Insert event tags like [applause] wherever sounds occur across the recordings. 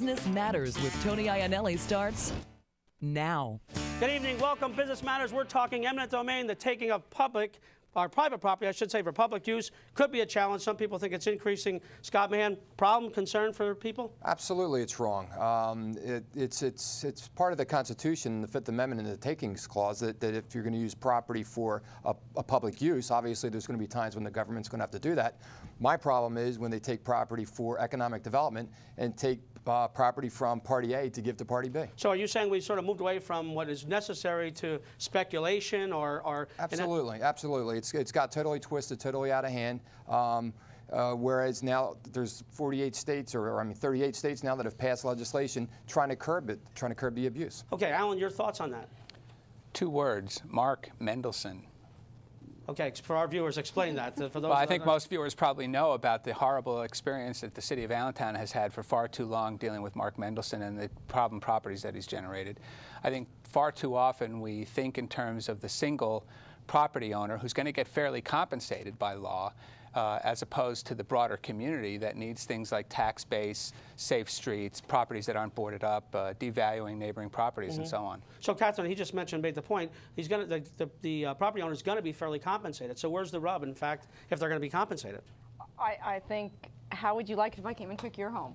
Business Matters with Tony Iannelli starts now. Good evening. Welcome. Business Matters. We're talking eminent domain, the taking of public our private property, I should say, for public use could be a challenge. Some people think it's increasing. Scott Mahan, problem, concern for people? Absolutely, it's wrong. Um, it, it's, it's, it's part of the Constitution, the Fifth Amendment, and the Takings Clause that, that if you're going to use property for a, a public use, obviously there's going to be times when the government's going to have to do that. My problem is when they take property for economic development and take uh, property from party A to give to party B. So are you saying we sort of moved away from what is necessary to speculation or... or absolutely, absolutely. It's, it's got totally twisted, totally out of hand. Um, uh, whereas now there's 48 states, or, or, I mean 38 states now that have passed legislation trying to curb it, trying to curb the abuse. Okay, Alan, your thoughts on that? Two words, Mark Mendelson. Okay, for our viewers, explain that. Uh, for those well, I think most viewers probably know about the horrible experience that the city of Allentown has had for far too long dealing with Mark Mendelson and the problem properties that he's generated. I think far too often we think in terms of the single property owner who's going to get fairly compensated by law uh, as opposed to the broader community that needs things like tax base, safe streets, properties that aren't boarded up, uh, devaluing neighboring properties, mm -hmm. and mm-hmm. so on. So, Kathryn, he just mentioned, made the point, he's going to, the, the, the uh, property owner is going to be fairly compensated. So, where's the rub, in fact, if they're going to be compensated? I, I think, how would you like it if I came and took your home?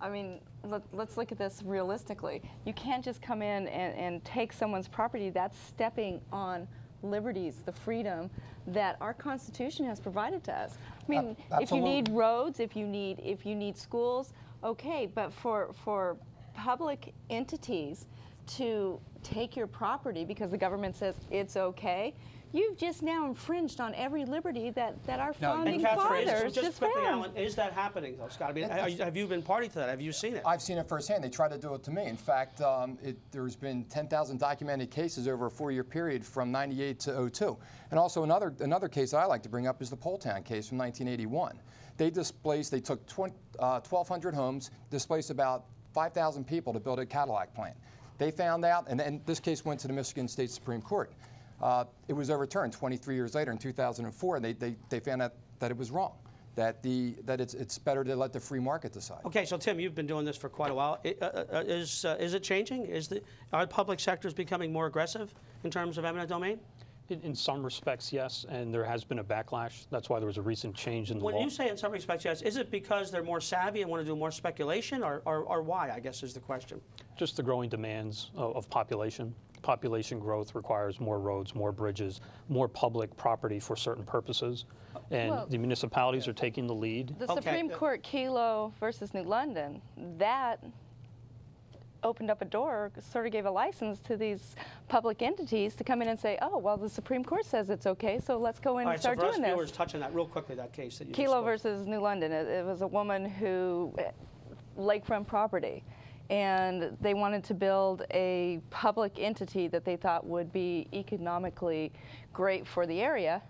I mean, let, us look at this realistically. You can't just come in and, and take someone's property. That's stepping on liberties, the freedom that our Constitution has provided to us. I mean, uh, if you need roads, if you need if you need schools, okay, but for for public entities to take your property because the government says it's okay, You've just now infringed on every liberty that, that our no, founding fathers just, just found. Alan, is that happening, though, Scott? I mean, have you been party to that? Have you seen it? I've seen it firsthand. They tried to do it to me. In fact, um, it, there's been 10,000 documented cases over a four-year period from 98 to 02. And also another, another case I like to bring up is the Poletown case from 1981. They displaced, they took 20, uh, 1,200 homes, displaced about 5,000 people to build a Cadillac plant. They found out, and, and this case went to the Michigan State Supreme Court. Uh, it was overturned 23 years later in 2004, and they, they, they found out that it was wrong. That the that it's it's better to let the free market decide. Okay, so Tim, you've been doing this for quite a while. Uh, uh, uh, is uh, is it changing? Is the are public sectors becoming more aggressive in terms of eminent domain? In, some respects, yes, and there has been a backlash. That's why there was a recent change in the when law. When you say in some respects, yes, is it because they're more savvy and want to do more speculation, or, or, or why, I guess is the question? Just the growing demands of, of population population growth requires more roads, more bridges, more public property for certain purposes. And well, the municipalities are taking the lead. The okay. Supreme Court Kelo versus New London, that opened up a door, sort of gave a license to these public entities to come in and say, oh, well, the Supreme Court says it's okay, so let's go in right, and start so doing us this. viewers, touch on that real quickly, that case that you Kelo versus New London. It, it was a woman who, eh, lakefront property, and they wanted to build a public entity that they thought would be economically great for the area.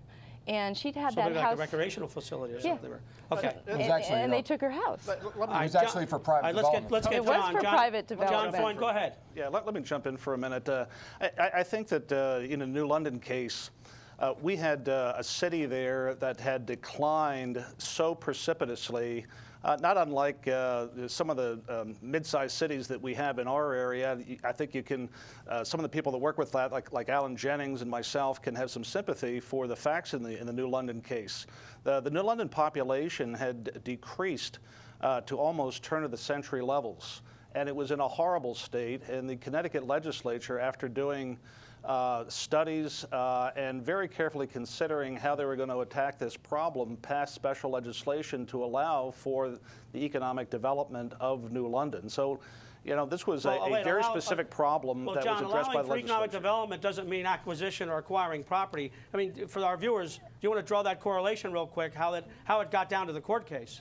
And she'd had that like house. a recreational facility or something. Yeah. Okay. And, actually, and they took her house. But, it was actually for private right, let's development. Get, let's get it John. was for John, private development. John Freund, go ahead. Yeah, let, let me jump in for a minute. Uh, I, I, think that uh, in a New London case, uh, we had uh, a city there that had declined so precipitously uh, not unlike uh, some of the um, mid-sized cities that we have in our area. I think you can, uh, some of the people that work with that, like, like Alan Jennings and myself, can have some sympathy for the facts in the, in the New London case. The, the New London population had decreased uh, to almost turn of the century levels. And it was in a horrible state. And the Connecticut legislature, after doing uh, studies uh, and very carefully considering how they were going to attack this problem, passed special legislation to allow for the economic development of New London. So, you know, this was well, a, a wait, very allow, specific problem well, that John, was addressed by the legislature. economic development doesn't mean acquisition or acquiring property. I mean, for our viewers, do you want to draw that correlation real quick, how, that, how it got down to the court case?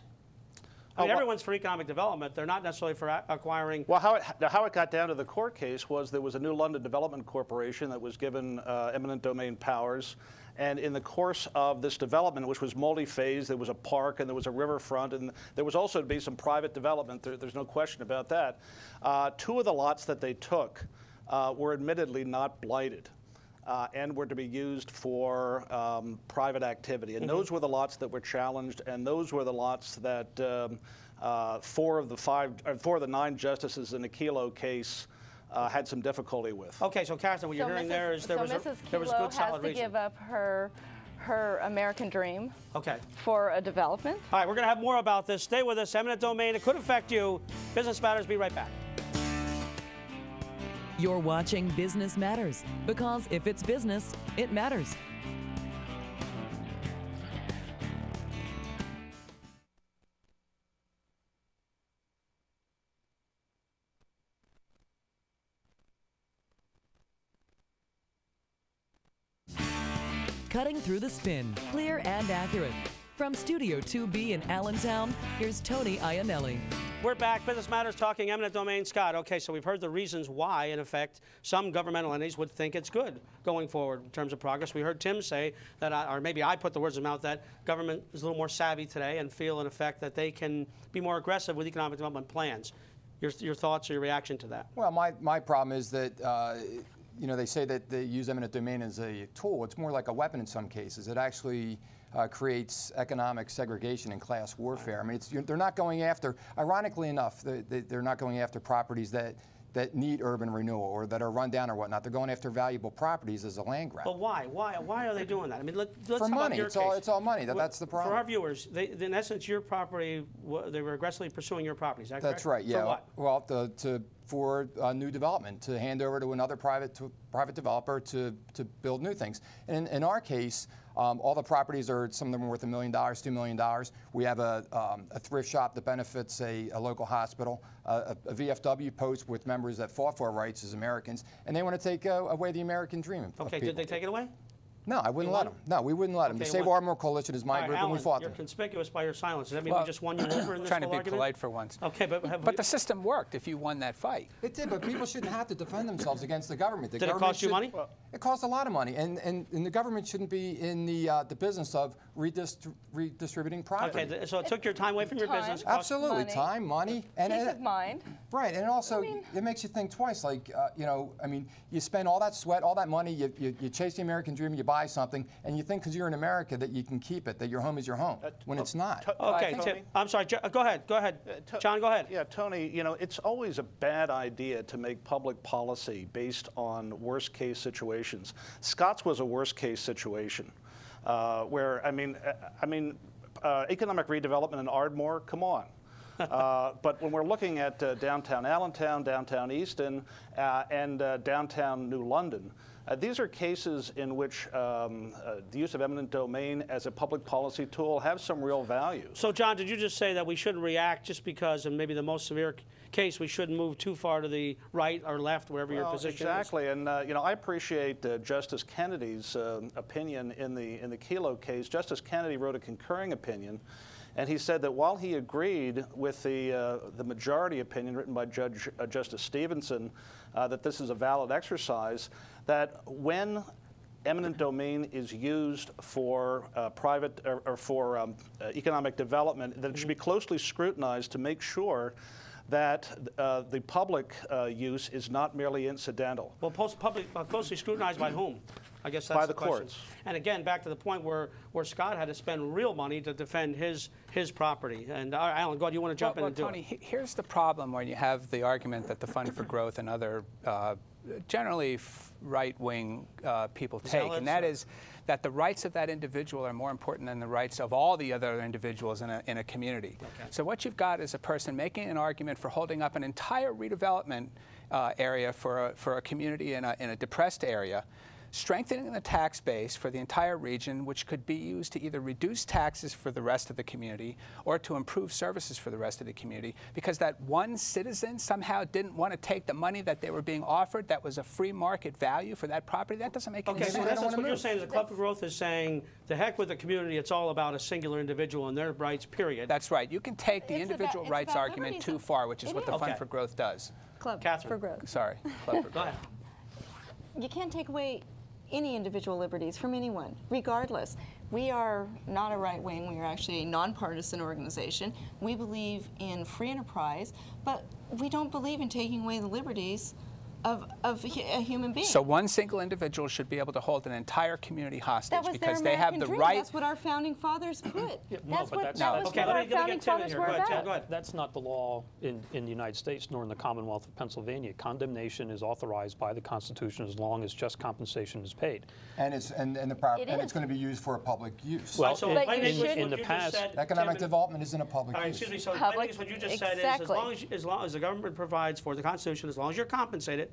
I mean, oh, everyone's for economic development. They're not necessarily for acquiring. Well, how it, how it got down to the court case was there was a new London Development Corporation that was given uh, eminent domain powers. And in the course of this development, which was multi-phase, there was a park and there was a riverfront, and there was also to be some private development. There, there's no question about that. Uh, two of the lots that they took uh, were admittedly not blighted. Uh, and were to be used for um, private activity. And those were the lots that were challenged, and those were the lots that um, uh, four of the five, uh, four of the nine justices in the Kelo case uh, had some difficulty with. Okay, so Kathryn, what you're hearing Mrs. there is there so was a, there was Kelo good solid reason. has to reason. give up her her American dream Okay. for a development. All right, we're going to have more about this. Stay with us. Eminent domain. It could affect you. Business Matters. Be right back. You're watching Business Matters because if it's business, it matters. Cutting through the spin, clear and accurate. From Studio 2B in Allentown, here's Tony Iannelli. We're back. Business Matters talking eminent domain. Scott, okay, so we've heard the reasons why, in effect, some governmental entities would think it's good going forward in terms of progress. We heard Tim say that, I, or maybe I put the words in his mouth, that government is a little more savvy today and feel, in effect, that they can be more aggressive with economic development plans. Your, your thoughts or your reaction to that? Well, my, my problem is that, uh, you know, they say that they use eminent domain as a tool. It's more like a weapon in some cases. It actually uh, creates economic segregation and class warfare. I mean, it's, they're not going after, ironically enough, they, they, they're not going after properties that, that need urban renewal or that are run down or whatnot. They're going after valuable properties as a land grab. But why? Why? Why are they doing that? I mean, let, us For money. It's all- it's all money. That- that's the problem. For our viewers, they, in essence, your property they were aggressively pursuing your properties. That That's correct? right. Yeah. For what? Well, to, to for uh, new development to hand over to another private to private developer to to build new things. And in, in our case, um, all the properties are some of them are worth a million dollars, two million dollars. We have a, um, a thrift shop that benefits a, a local hospital, uh, a, a VFW post with members that fought for our rights as Americans, and they want to take uh, away the American dream. Okay, did they take it away? No, I wouldn't You let won? them. No, we wouldn't let them. Okay, the Save what- Ardmore Coalition is my All right, group, Alan, and we fought you're them. conspicuous by your silence. Does that mean Well, we just won you over in this trying to be argument? polite for once. Okay, but have But we- the system worked if you won that fight. It did, but people shouldn't have to defend themselves against the government. The Did it government cost you should- money? It costs a lot of money, and, and, and the government shouldn't be in the uh, the business of redist- redistributing property. Okay, th- so it took your time away from your Time. business. cost- Absolutely, money. time, money, and Peace and- of mind. Right, and also it makes you think twice. Like, uh, you know, I mean, you spend all that sweat, all that money, you, you, you chase the American dream, you buy something, and you think because you're in America that you can keep it, that your home is your home, when it's not. To- Okay, Tony? Tim, I'm sorry. Jo- Go ahead. Go ahead. To- John, go ahead. Yeah, Tony, you know, it's always a bad idea to make public policy based on worst case situations. Scott's was a worst case situation uh, where, I mean, uh, I mean, uh, economic redevelopment in Ardmore, come on. [laughs] uh, but when we're looking at uh, downtown Allentown, downtown Easton, uh, and uh, downtown New London, uh, these are cases in which um, uh, the use of eminent domain as a public policy tool have some real value. So, John, did you just say that we shouldn't react just because, in maybe the most severe c- case, we shouldn't move too far to the right or left, wherever your Well, position exactly, and uh, you know I appreciate uh, Justice Kennedy's um opinion in the in the Kelo case. Justice Kennedy wrote a concurring opinion, and he said that while he agreed with the uh, the majority opinion written by Judge uh, Justice Stevenson uh, that this is a valid exercise, that when eminent domain is used for uh, private or, or for um, uh, economic development, that it should be closely scrutinized to make sure that uh, the public uh, use is not merely incidental. Well, post public, uh, closely scrutinized by whom? I guess that's By the, the question. courts. And again, back to the point where, where Scott had to spend real money to defend his his property. And uh, Alan, go ahead. You want to jump well, in and well, do Tony, it? he- here's the problem when you have the argument that the Fund for Growth and other uh, generally right-wing uh, people take, and that is that the rights of that individual are more important than the rights of all the other individuals in a, in a community. So what you've got is a person making an argument for holding up an entire redevelopment uh, area for a, for a community in a, in a depressed area, strengthening the tax base for the entire region, which could be used to either reduce taxes for the rest of the community or to improve services for the rest of the community, because that one citizen somehow didn't want to take the money that they were being offered that was a free market value for that property. That doesn't make any Okay, so sense. in don't essence, wanna what you're saying is the Club for Growth is saying, the heck with the community, it's all about a singular individual and their rights, period. That's right. You can take the It's individual it's rights argument liberties too far, which is It what the is. Fund Okay. for Growth does. Club Kathryn. for growth. Sorry. Club for Growth. You can't take away any individual liberties from anyone, regardless. We are not a right wing, we are actually a nonpartisan organization. We believe in free enterprise, but we don't believe in taking away the liberties of, of a human being. So one single individual should be able to hold an entire community hostage because their they have the dream. right. That's what our founding fathers [clears throat] put. no, that's what, that's- that was Okay, what our me- let me founding get Tim in fathers were Go ahead, Tim. about. Go ahead. That's not the law in, in the United States nor in the Commonwealth of Pennsylvania. Condemnation is authorized by the Constitution as long as just compensation is paid. And it's and, and the prop, It and is. it's going to be used for a public use. Well, So in- But plain you English, should- what in the past- said, Economic Tim, development isn't a public All right, use. excuse me. So, Public- Public, what you just said is, as long as, as long as the government provides for the Constitution, as long as you're compensated,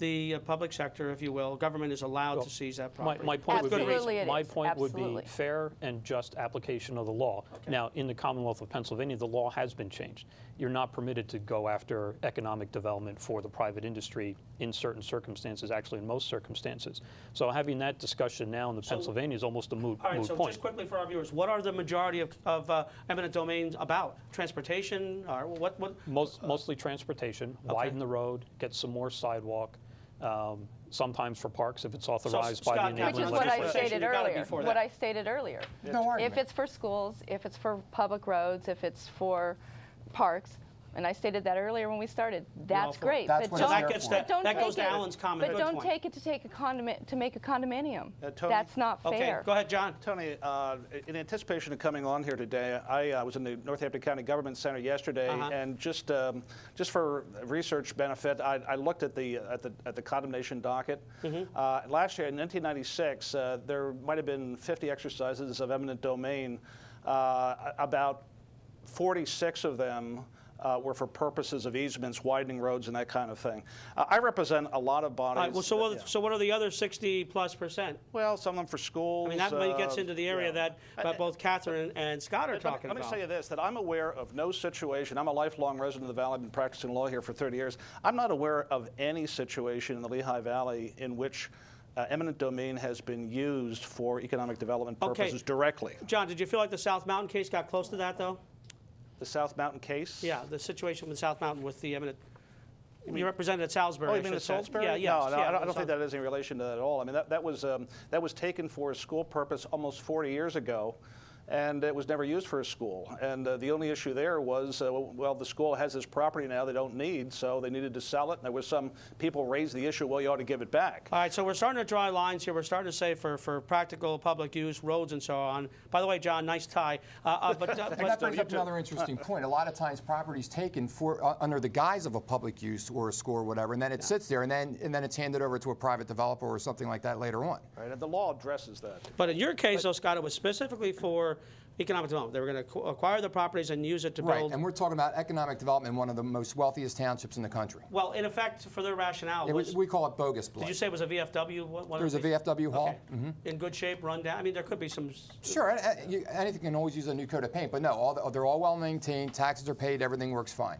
the uh, public sector, if you will, government is allowed to seize that property. my point would be, Absolutely my is, point would be fair and just application of the law. Now, in the Commonwealth of Pennsylvania, the law has been changed. You're not permitted to go after economic development for the private industry in certain circumstances, actually in most circumstances. So having that discussion now in the Pennsylvania is almost a moot, All right, moot so point. just quickly for our viewers, what are the majority of, of uh, eminent domains about? Transportation, or what? What? Most, mostly transportation, widen the road, get some more sidewalk, um, sometimes for parks if it's authorized by the enabling Which is what I legislation, stated you gotta be earlier. What. I stated earlier. No argument. If it's for schools, if it's for public roads, if it's for parks, and I stated that earlier when we started, that's for great. That's but what don't, That gets for. but don't that goes take to it- Alan's comment. But don't point. take it to take a condiment to make a condominium. Uh, Tony- That's not Okay, fair. go ahead, John. Tony, uh, in anticipation of coming on here today, I uh, was in the Northampton County Government Center yesterday, Uh-huh. and just um, just for research benefit, I, I looked at the at the at the condemnation docket. Mm-hmm. Uh, last year, in 1996, uh, there might have been 50 exercises of eminent domain. Uh, about 46 of them. Uh, were for purposes of easements, widening roads, and that kind of thing. Uh, I represent a lot of bodies. Right, well, so that- what, yeah. so what are the other 60 plus percent? Well, some of them for schools. I mean, that really gets uh, into the area yeah. that, that both Kathryn and Scott are Let me- talking let me about. say this, that I'm aware of no situation, I'm a lifelong resident of the Valley, I've been practicing law here for 30 years. I'm not aware of any situation in the Lehigh Valley in which uh, eminent domain has been used for economic development Okay. purposes directly. John, did you feel like the South Mountain case got close to that, though? The South Mountain case? Yeah, the situation with South Mountain with the eminent, you represented Salisbury. Oh, I you mean the. Salisbury? Yeah, no, no, yeah, I don't, I don't think that is in relation to that at all. I mean, that, that was um, that was taken for a school purpose almost 40 years ago, and it was never used for a school. And uh, the only issue there was, uh, well, the school has this property now they don't need, so they needed to sell it. And there was some people raised the issue, well, you ought to give it back. All right, so we're starting to draw lines here. We're starting to say for, for practical public use, roads and so on. By the way, John, nice tie. Uh, uh, [laughs] but, uh, And but- that brings up too. another interesting [laughs] point. A lot of times, property's taken for uh, under the guise of a public use or a school or whatever, and then it sits there, and then and then it's handed over to a private developer or something like that later on. Right? And the law addresses that. But in your case, though, Scott, it was specifically for economic development. They were going to acquire the properties and use it to Right, build. and we're talking about economic development in one of the most wealthiest townships in the country. well, in effect, for their rationale, was, was, we call it bogus did you say it was a VFW? One of There's a? VFW hall. Okay. In good shape, run down. I mean, there could be some. Sure, a- a- you- anything can always use a new coat of paint, but no, all the, they're all well maintained, taxes are paid, everything works fine.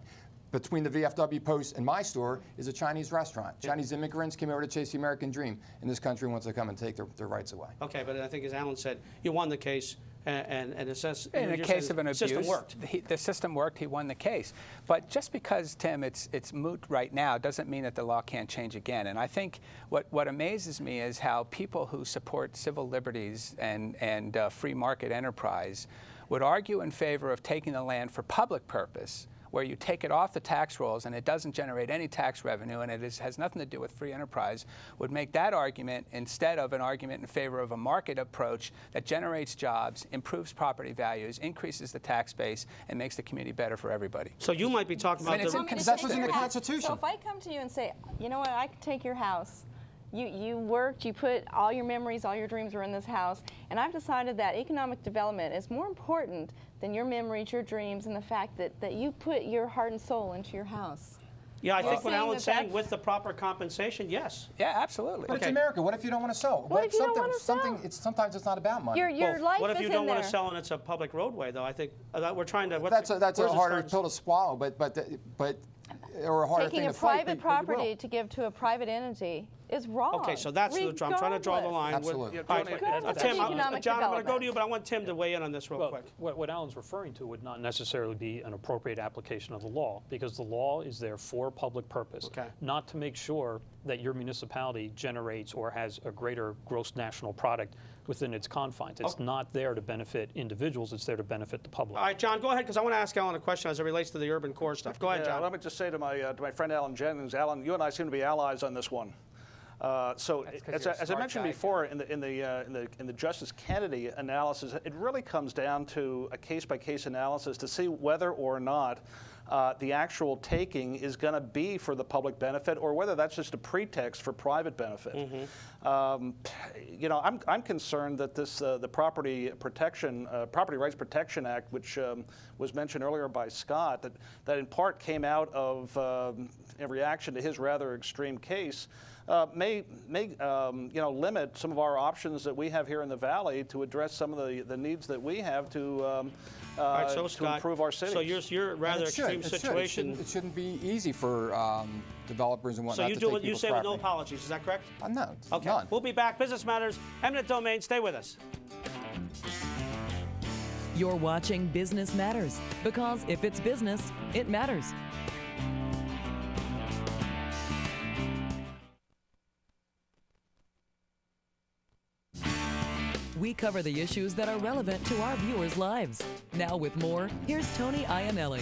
Between the VFW post and my store is a Chinese restaurant. Chinese immigrants came over to chase the American dream in this country wants to come and take their, their rights away. Okay, but I think as Alan said, you won the case, and and. In you're the case of an abuse, system worked. he- the system worked. He won the case. But just because Tim, it's it's moot right now, doesn't mean that the law can't change again. And I think what what amazes me is how people who support civil liberties and and uh, free market enterprise would argue in favor of taking the land for public purpose where you take it off the tax rolls and it doesn't generate any tax revenue and it is, has nothing to do with free enterprise, would make that argument instead of an argument in favor of a market approach that generates jobs, improves property values, increases the tax base, and makes the community better for everybody. So you might be talking I about mean, it's the. Want me to That's what's in the? Constitution. So if I come to you and say, you know what, I can take your house. You, you worked, you put all your memories, all your dreams were in this house, and I've decided that economic development is more important than your memories, your dreams, and the fact that, that you put your heart and soul into your house. Yeah, I think what Alan's that saying, with the proper compensation, yes. Yeah, absolutely. But it's Okay. America. What if you don't want to sell? What if you don't wanna sell? It's sometimes it's not about money. Your, your Well, life What if is you don't want to sell and it's a public roadway, though? I think uh, that we're trying to. what's that's a, that's a harder starting- pill to swallow, but but but or a harder Taking thing a to fight. private but- but property to give to a private entity is wrong. Okay, so that's the, draw. I'm trying to draw the regardless. line. with- Absolutely. All right, Regardless uh, Tim, I'm- John, I'm going to go to you, but I want Tim to weigh in on this real Well, quick. what, what Alan's referring to would not necessarily be an appropriate application of the law, because the law is there for public purpose, Okay. not to make sure that your municipality generates or has a greater gross national product within its confines. It's Okay. not there to benefit individuals, it's there to benefit the public. All right, John, go ahead, because I want to ask Alan a question as it relates to the urban core stuff. Go ahead, Yeah, John. let me just say to my, uh, to my friend Alan Jennings, Alan, you and I seem to be allies on this one. Uh, so, as, I- a as I mentioned guy, before, in the in the, uh, in the in the Justice Kennedy analysis, it really comes down to a case-by-case analysis to see whether or not uh, the actual taking is going to be for the public benefit, or whether that's just a pretext for private benefit. Um, you know, I'm, I'm concerned that this uh, the Property Protection uh, Property Rights Protection Act, which um, was mentioned earlier by Scott, that that in part came out of um, in reaction to his rather extreme case. Uh, may may um, you know limit some of our options that we have here in the valley to address some of the, the needs that we have to um, uh, All right, so to Scott, improve our city. So you're, you're rather it should, extreme it should. It situation. shouldn't, it shouldn't be easy for um, developers and whatnot. So whatnot you to do take what you people's say with no property. apologies, is that correct? Uh, no, Okay, none. we'll be back. Business Matters, eminent domain. Stay with us. You're watching Business Matters because if it's business, it matters. We cover the issues that are relevant to our viewers' lives. Now, with more, here's Tony Iannelli.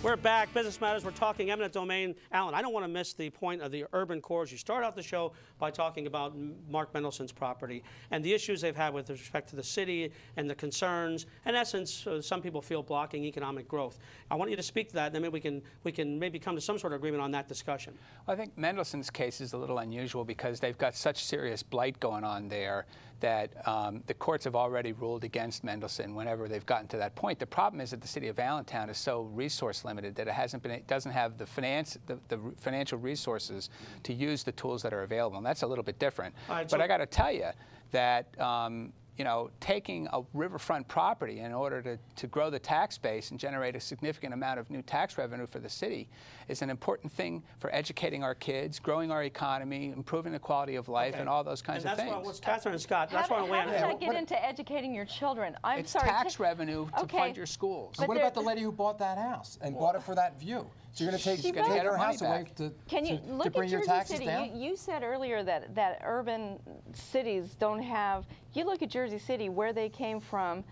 We're back. Business Matters. We're talking eminent domain. Alan, I don't want to miss the point of the urban cores. You start out the show by talking about Mark Mendelssohn's property and the issues they've had with respect to the city and the concerns. In essence, uh, some people feel blocking economic growth. I want you to speak to that, and then maybe we can we can maybe come to some sort of agreement on that discussion. I think Mendelssohn's case is a little unusual because they've got such serious blight going on there that um, the courts have already ruled against Mendelssohn whenever they've gotten to that point. The problem is that the city of Allentown is so resource limited that it hasn't been, it doesn't have the finance, the, the financial resources to use the tools that are available, and that's a little bit different. Right, but so- I got to tell you that. Um, you know, taking a riverfront property in order to, to grow the tax base and generate a significant amount of new tax revenue for the city is an important thing for educating our kids, growing our economy, improving the quality of life, and all those kinds and of things. why what's Kathryn and Scott. How, That's why I'm how weighing does in. that get into educating your children? I'm it's sorry. tax ta- revenue to Okay. fund your schools. But what about the lady who bought that house and bought it for that view? So you're going to take, She take bought- her Get her house away to, Can you to, look to bring at your taxes City? down? You, you said earlier that, that urban cities don't have. You look at Jersey City, where they came from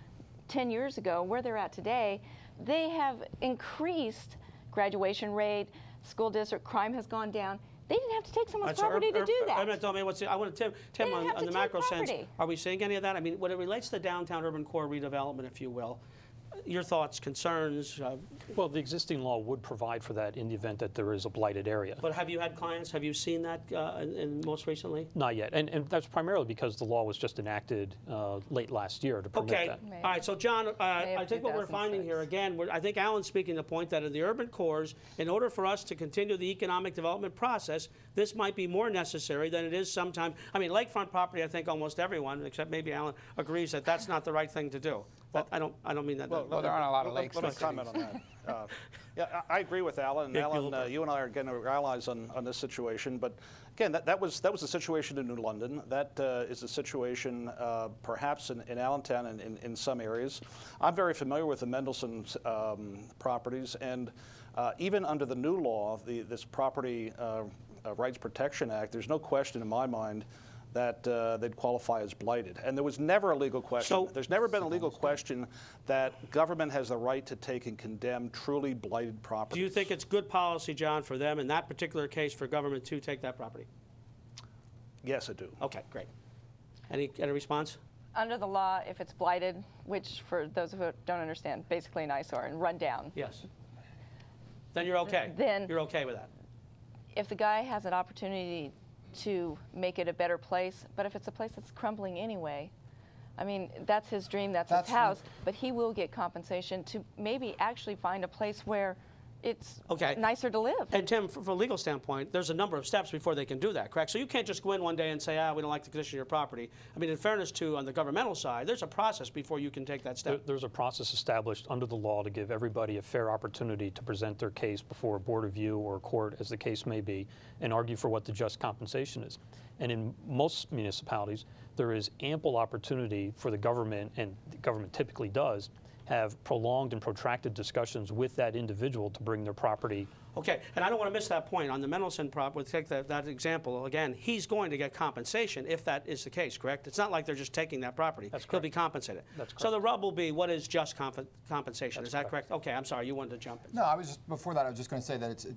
10 years ago, where they're at today. They have increased graduation rate, school district crime has gone down. They didn't have to take someone's All right, so property ur- to ur- do that. Eminent domain. What's the, I want to Tim, Tim on, on the take macro sense. Are we seeing any of that? I mean, when it relates to downtown urban core redevelopment, if you will, your thoughts, concerns. Uh, Well, the existing law would provide for that in the event that there is a blighted area. but have you had clients? Have you seen that uh, in, in most recently? Not yet, and, and that's primarily because the law was just enacted uh, late last year to permit Okay. that. May. All right. So, John, uh, I think what we're finding here again, we're, I think Alan's speaking the point that in the urban cores, in order for us to continue the economic development process, this might be more necessary than it is sometimes. I mean, lakefront property. I think almost everyone, except maybe Alan, agrees that that's not the right thing to do. But I don't. I don't mean that. Well, there aren't a lot of lakes Let in me comment on that. [laughs] Uh, Yeah, I agree with Alan. Alan, uh, you and I are going to allies on, on this situation. But again, that, that was that was the situation in New London. That uh, is the situation uh, perhaps in, in Allentown and in, in some areas. I'm very familiar with the Mendelssohn um, properties, and uh, even under the new law, the, this Property uh, uh, Rights Protection Act, there's no question in my mind that uh, they'd qualify as blighted. And there was never a legal question. So- There's never been a legal question that government has the right to take and condemn truly blighted property. Do you think it's good policy, John, for them in that particular case for government to take that property? Yes, I do. Okay, great. Any, any response? Under the law, if it's blighted, which for those who don't understand, basically an eyesore and run down, Yes. Then you're okay. Then- you're okay with that. if the guy has an opportunity to make it a better place, but if it's a place that's crumbling anyway, I mean, that's his dream, that's, That's his house, but he will get compensation to maybe actually find a place where it's Okay. nicer to live. And Tim, from a legal standpoint, there's a number of steps before they can do that, correct? So you can't just go in one day and say, ah, we don't like the condition of your property. I mean, in fairness to on the governmental side, there's a process before you can take that There- step. There's a process established under the law to give everybody a fair opportunity to present their case before a board of review or a court, as the case may be, and argue for what the just compensation is. And in most municipalities, there is ample opportunity for the government, and the government typically does, have prolonged and protracted discussions with that individual to bring their property Okay, and I don't want to miss that point. On the Mendelson prop, we'll take that, that example. Again, he's going to get compensation if that is the case, correct? It's not like they're just taking that property. That's correct. He'll be compensated. That's correct. So the rub will be, what is just comp- compensation? Is that correct? Okay, I'm sorry, you wanted to jump in. No, I was just, before that, I was just going to say that it's, it,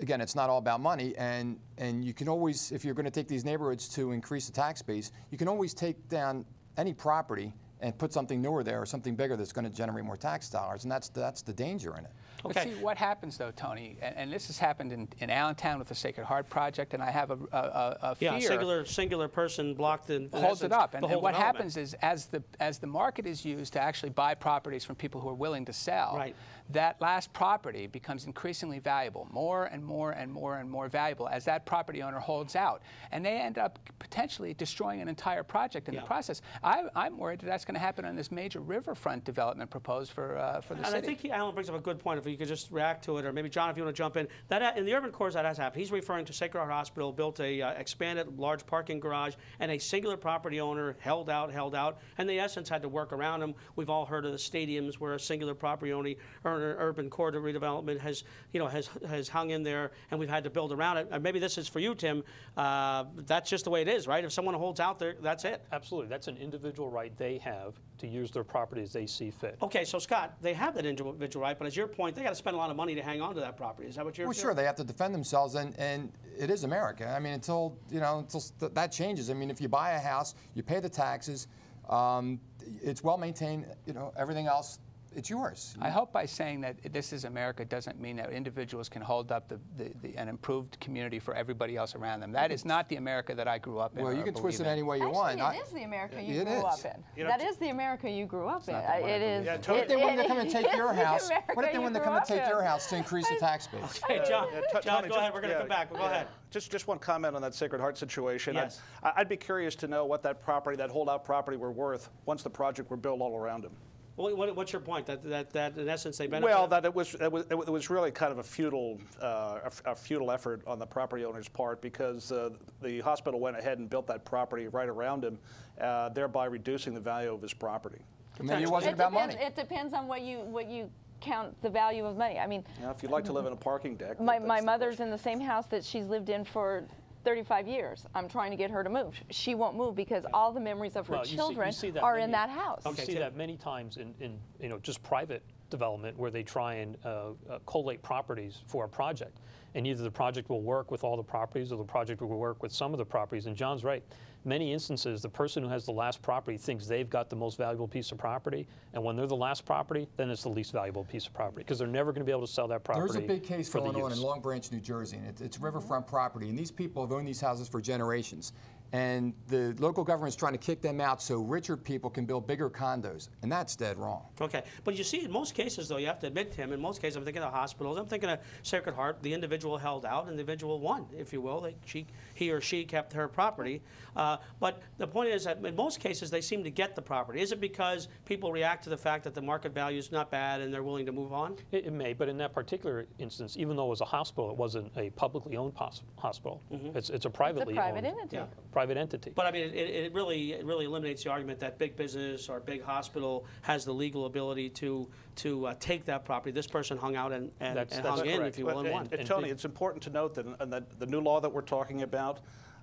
again, it's not all about money, and, and you can always, if you're going to take these neighborhoods to increase the tax base, you can always take down any property and put something newer there or something bigger that's going to generate more tax dollars, and that's, that's the danger in it. But Okay. see, what happens though, Tony, and, and this has happened in, in Allentown with the Sacred Heart Project, and I have a, a, a, a fear Yeah, singular, singular person blocked in. in holds it up. And, and what happens is, as the as the market is used to actually buy properties from people who are willing to sell, Right. that last property becomes increasingly valuable, more and more and more and more valuable as that property owner holds out, and they end up potentially destroying an entire project in Yeah. the process. I, I'm worried that that's going to happen on this major riverfront development proposed for uh, for the And city. I think he, Alan brings up a good point. If you could just react to it, or maybe John, if you want to jump in. That in the urban cores, that has happened. He's referring to Sacred Heart Hospital built a uh, expanded large parking garage, and a singular property owner held out, held out, and they, in essence had to work around him. We've all heard of the stadiums where a singular property owner or an urban core redevelopment has, you know, has has hung in there, and we've had to build around it. And maybe this is for you, Tim. Uh, that's just the way it is, right? If someone holds out there, that's it. Absolutely. That's an individual right they have to use their property as they see fit. Okay, so Scott, they have that individual right, but as your point, they got to spend a lot of money to hang on to that property. Is that what you're? Well, sure, they have to defend themselves, and, and it is America. I mean, until you know, until that changes. I mean, if you buy a house, you pay the taxes, um, it's well maintained. You know, everything else, it's yours. I hope by saying that this is America doesn't mean that individuals can hold up the, the, the, an improved community for everybody else around them. That is not the America that I grew up in. Well, you can twist it in. any way you Actually, want. I- it is the America you It grew is. up in. You know, that t- is the America you grew up in. not the I- one I It believe is. in. Yeah, it- Tony- What if they wanted to come and take [laughs] your house? What if they you wanted to come and take in. your house to increase the tax base? [laughs] Hey, John, Yeah, John, go just- ahead. We're going to yeah, come back. But go yeah. ahead. Just, just one comment on that Sacred Heart situation. Yes. I'd, I'd be curious to know what that property, that holdout property, were worth once the project were built all around them. What, what, what's your point? That, that, that in essence they benefit. Well, that it was, it was, it was really kind of a futile, uh, a, a futile effort on the property owner's part because uh, the hospital went ahead and built that property right around him, uh, thereby reducing the value of his property. Maybe it It wasn't about depends, money. it depends on what you what you count the value of money. I mean, Now, if you'd like to live in a parking deck, my, my mother's question. in the same house that she's lived in for 35 years. I'm trying to get her to move. She won't move because all the memories of her Well, you see- you children see that are in that house. You Okay, see Tim. that many times in, in you know just private development where they try and uh, uh, collate properties for a project, and either the project will work with all the properties or the project will work with some of the properties. And John's right. Many instances, the person who has the last property thinks they've got the most valuable piece of property, and when they're the last property, then it's the least valuable piece of property because they're never going to be able to sell that property. There's a big case for on in. Long Branch, New Jersey, and it's, it's riverfront property. And these people have owned these houses for generations. And the local government's trying to kick them out so richer people can build bigger condos. And that's dead wrong. Okay, but you see, in most cases, though, you have to admit, Tim. In most cases, I'm thinking of hospitals. I'm thinking of Sacred Heart. The individual held out, and the individual won, if you will. They, she, he or she kept her property. Uh, but the point is that in most cases, they seem to get the property. Is it because people react to the fact that the market value is not bad and they're willing to move on? It, it may, but in that particular instance, even though it was a hospital, it wasn't a publicly owned pos- hospittal. It's, it's a privately private owned entity. Yeah. Private entity. But I mean, it, it really it really eliminates the argument that big business or big hospital has the legal ability to to uh, take that property. This person hung out and, and, That's- and that's hung in, correct. if you will, and But, and- and And Tony, big- it's important to note that, and that the new law that we're talking about,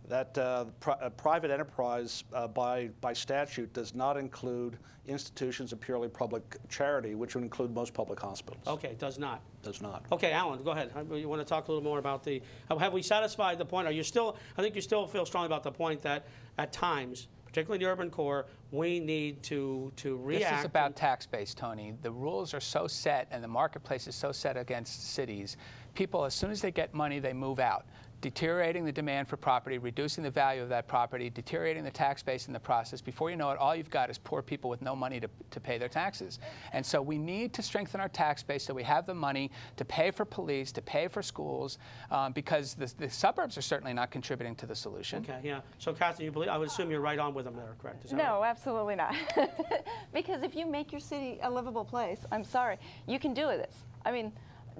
that uh, pri- uh, private enterprise uh, by, by statute does not include institutions of purely public charity, which would include most public hospitals. Okay, it does not. Does not. Okay, Alan, go ahead. You want to talk a little more about the, have we satisfied the point? Are you still, I think you still feel strongly about the point that at times, particularly in the urban core, we need to, to react. This is about tax base, Tony. The rules are so set and the marketplace is so set against cities. People, as soon as they get money, they move out, deteriorating the demand for property, reducing the value of that property, deteriorating the tax base in the process. Before you know it, all you've got is poor people with no money to, to pay their taxes. And so we need to strengthen our tax base so we have the money to pay for police, to pay for schools, um, because the, the suburbs are certainly not contributing to the solution. Okay, yeah. So Kathryn, you believe, I would assume you're right on with them there, correct? No, right? absolutely not. [laughs] because if you make your city a livable place, I'm sorry, you can do this. I mean,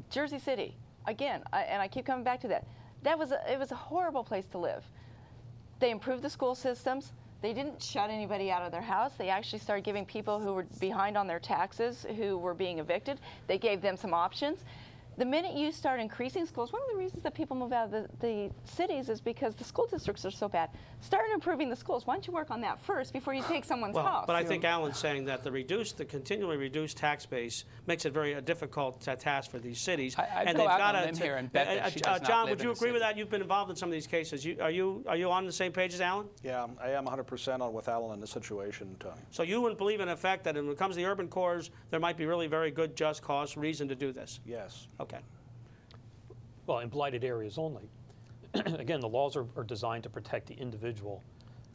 Jersey City, again, I, and I keep coming back to that. That was a, it was a horrible place to live. They improved the school systems. They didn't shut anybody out of their house. They actually started giving people who were behind on their taxes, who were being evicted, they gave them some options the minute you start increasing schools, one of the reasons that people move out of the, the, cities is because the school districts are so bad. Start improving the schools. Why don't you work on that first before you take someone's well, house? But I think Alan's saying that the reduced, the continually reduced tax base makes it very a difficult uh, task for these cities. I, I'd and go they've out got on a limb here and uh, bet that uh, she does not John, live would in you agree with that? You've been involved in some of these cases. You, are you are you on the same page as Alan? Yeah, I am 100% on with Alan in this situation, Tony. So you wouldn't believe in effect that when it comes to the urban cores, there might be really very good, just cause, reason to do this. Yes. Okay. Well, in blighted areas only. [clears throat] Again, the laws are, are designed to protect the individual.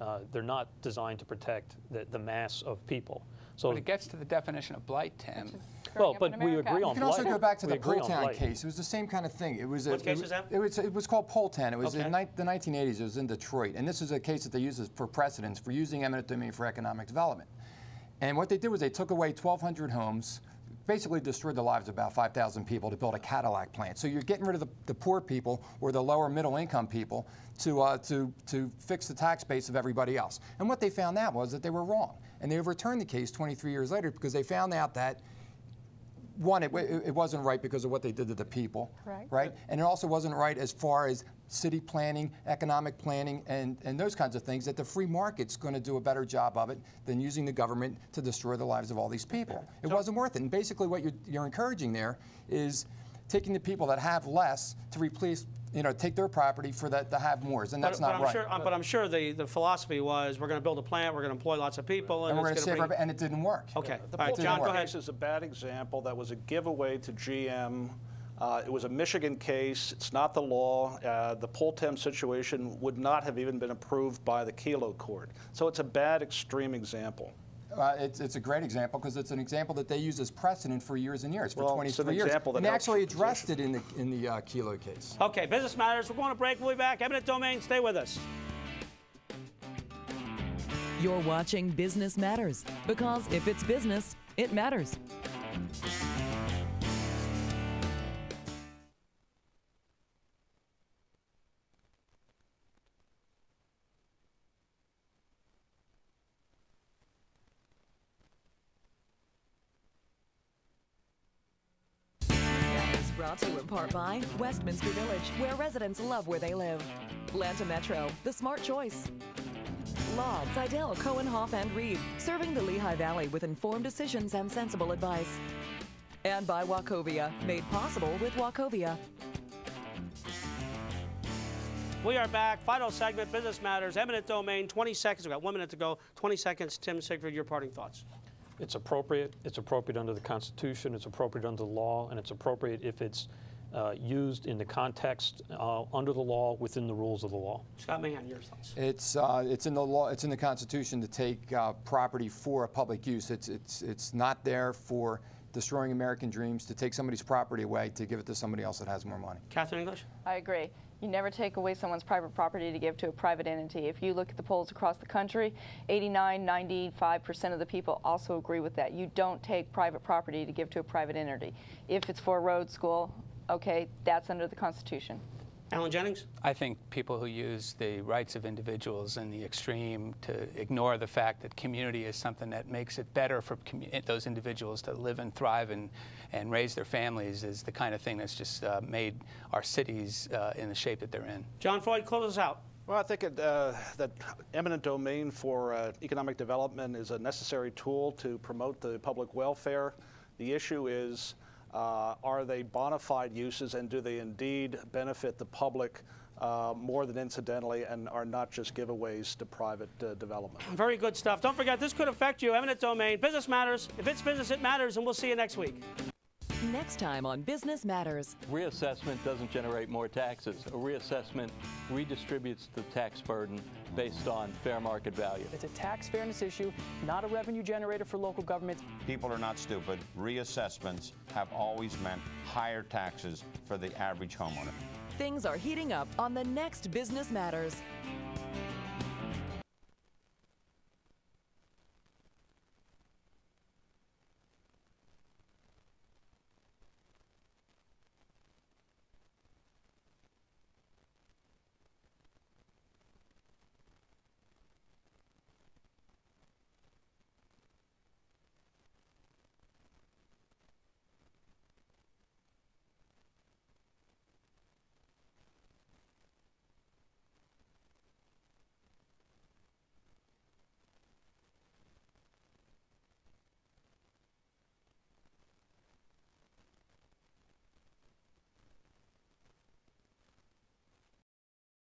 Uh, they're not designed to protect the, the mass of people. So, But it gets to the definition of blight, Tim. well, but in we America. agree You on can also blight. go back to We the agree on Poletown blight. case. It was the same kind of thing. It was a, What it, case was- is that? It was, it was called Poletown. It was in Okay. ni- the 1980s. It was in Detroit. And this is a case that they used as- for precedence for using eminent domain for economic development. And what they did was they took away 1,200 homes, basically destroyed the lives of about 5,000 people to build a Cadillac plant. So you're getting rid of the, the poor people or the lower middle income people to, uh, to, to fix the tax base of everybody else. And what they found out was that they were wrong. And they overturned the case 23 years later because they found out that one, it, it wasn't right because of what they did to the people, Correct. right? And it also wasn't right as far as city planning, economic planning, and, and those kinds of things, that the free market's going to do a better job of it than using the government to destroy the lives of all these people. It wasn't worth it. And basically what you're, you're encouraging there is taking the people that have less to replace, you know, take their property for the, the have mores, and that's but, not but I'm right. Sure, uh, but I'm sure the, the philosophy was we're going to build a plant, we're going to employ lots of people, and, and we're going to save going our, and it didn't work. Okay. The All right, Poletown John, go ahead. case is a bad example. That was a giveaway to GM. Uh, it was a Michigan case. It's not the law. Uh, the Poletown situation would not have even been approved by the Kelo court. So it's a bad extreme example. Uh, it's, it's a great example because it's an example that they use as precedent for years and years, for Well, it's 23 an years. example that and they actually the addressed it in the, in the uh, Kelo case. Okay, Business Matters. We're going to break. We'll be back. Eminent Domain, stay with us. You're watching Business Matters because if it's business, it matters. Part by Westminster Village, where residents love where they live. LANTA Metro, the smart choice. Law, Zidell, Cohen, Hoff, and Reed, serving the Lehigh Valley with informed decisions and sensible advice. And by Wachovia, made possible with Wachovia. We are back. Final segment, Business Matters, Eminent Domain, 20 seconds. We've got one minute to go. 20 seconds. Tim Siegfried, your parting thoughts. It's appropriate. It's appropriate under the Constitution. It's appropriate under the law, and it's appropriate if it's uh, used in the context uh, under the law within the rules of the law. Scott Mahan, your thoughts. It's, uh, it's in the law. It's in the Constitution to take uh, property for a public use. It's, it's, it's not there for destroying American dreams to take somebody's property away to give it to somebody else that has more money. Kathryn English? I agree. You never take away someone's private property to give to a private entity. If you look at the polls across the country, 89, 95% of the people also agree with that. You don't take private property to give to a private entity. If it's for a road, school, okay, that's under the Constitution. Alan Jennings? I think people who use the rights of individuals in the extreme to ignore the fact that community is something that makes it better for commu- those individuals to live and thrive and, and raise their families is the kind of thing that's just uh, made our cities uh, in the shape that they're in. John Freund, close us out. Well, I think it, uh, that eminent domain for uh, economic development is a necessary tool to promote the public welfare. The issue is, uh, are they bona fide uses and do they indeed benefit the public uh, more than incidentally and are not just giveaways to private uh, development? [clears throat] Very good stuff. Don't forget, this could affect you. Eminent Domain. Business matters. If it's business, it matters, and we'll see you next week. Next time on Business Matters. Reassessment doesn't generate more taxes. A reassessment redistributes the tax burden based on fair market value. It's a tax fairness issue, not a revenue generator for local governments. People are not stupid. Reassessments have always meant higher taxes for the average homeowner. Things are heating up on the next Business Matters.